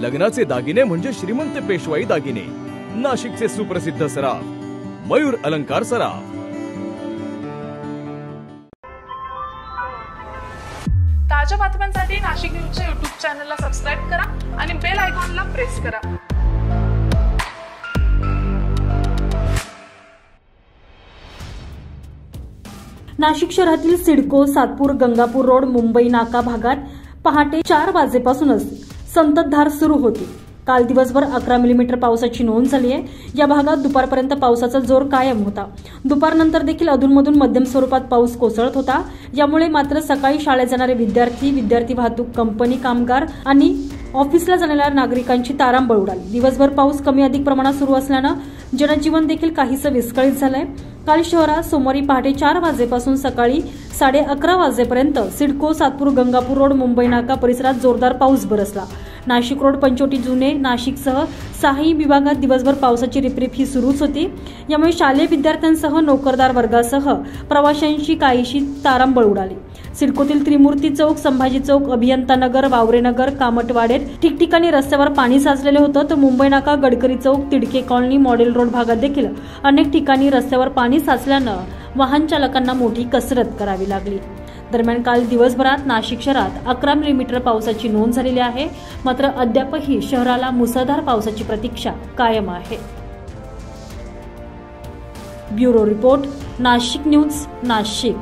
लग्नाचे दागिने म्हणजे श्रीमंत पेशवाई दागिने. नाशिकचे सुप्रसिद्ध सराफ. मयूर अलंकार सराफ. ताज्या बातम्यांसाठी नाशिक न्यूजच्या युट्यूब चॅनलला सबस्क्राईब करा आणि बेल आयकॉनला प्रेस करा. नाशिक शहरातील सिडको सातपूर गंगापूर रोड मुंबई नाका भागात पहाटे चार वाजेपासूनच संततधार सुरू होती. काल दिवसभर अकरा मिलीमीटर पावसाची नोंद झाली आहे. या भागात दुपारपर्यंत पावसाचा जोर कायम होता. दुपारनंतर देखील अधूनमधून मध्यम स्वरूपात पाऊस कोसळत होता. यामुळे मात्र सकाळी शाळेत जाणारे विद्यार्थी विद्यार्थी वाहतूक कंपनी कामगार आणि ऑफिसला जाणाऱ्या नागरिकांची तारांबळ उडाली. दिवसभर पाऊस कमी अधिक प्रमाणात सुरू असल्यानं जनजीवन देखील काहीसं विस्कळीत झालंय. काल शहरात सोमवारी पहाटे चार वाजेपासून सकाळी साडे अकरा वाजेपर्यंत सिडको सातपूर गंगापूर रोड मुंबई नाका परिसरात जोरदार पाऊस बरसला. नाशिक रोड पंचोटी जुने नाशिकसह सहाही विभागात दिवसभर पावसाची रिपरिप ही सुरूच होती. यामुळे शालेय विद्यार्थ्यांसह नोकरदार वर्गासह प्रवाशांची काहीशी तारांबळ उडाली. सिडकोतील त्रिमूर्ती चौक संभाजी चौक अभियंतानगर वावरेनगर कामटवाडेत ठिकठिकाणी रस्त्यावर पाणी साचलेले होतं. तर Mumbai Naka Gadkari Chowk Tidke colony model road भागात देखील अनेक ठिकाणी रस्त्यावर पाणी साचल्यानं वाहन चालकांना मोठी कसरत करावी लागली. दरम्यान काल दिवसभरात नाशिक शहरात अकरा मिलीमीटर पावसाची नोंद झालेली आहे. मात्र अद्यापही शहराला मुसळधार पावसाची प्रतीक्षा कायम आहे. Bureau report Nashik news Nashik.